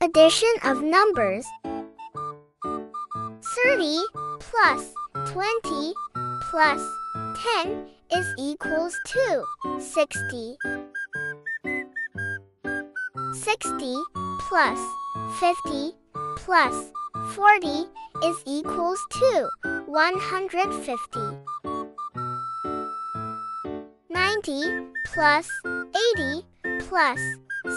Addition of numbers 30 plus 20 plus 10 is equals to 60. 60 plus 50 plus 40 is equals to 150. 90 plus 80 plus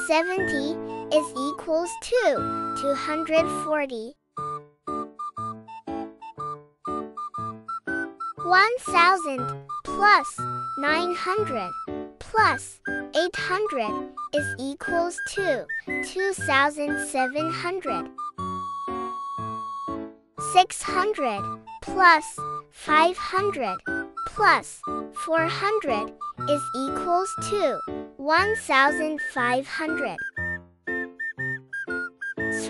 70 is equals to 240. 1000 plus 900 plus 800 is equals to 2700. 600 plus 500 plus 400 is equals to 1500.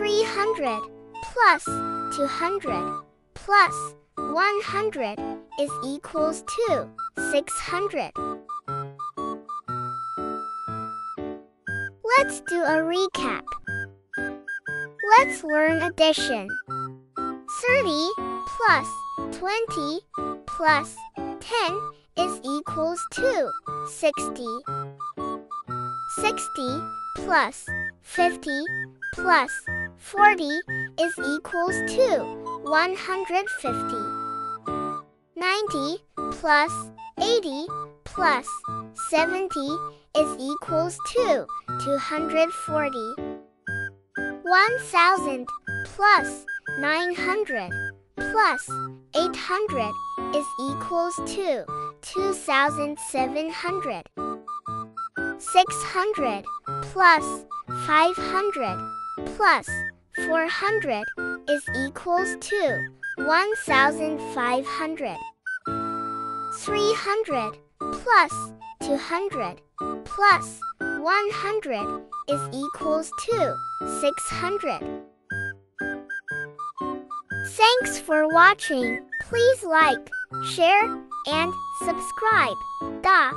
300 plus 200 plus 100 is equals to 600. Let's do a recap. Let's learn addition. 30 plus 20 plus 10 is equals to 60. 60 plus 50 plus 40 is equals to 150. 90 plus 80 plus 70 is equals to 240. 1000 plus 900 plus 800 is equals to 2700. 600 plus 500 plus 400 is equals to 1500. 300 plus 200 plus 100 is equals to 600. Thanks for watching. Please like, share, and subscribe. Da.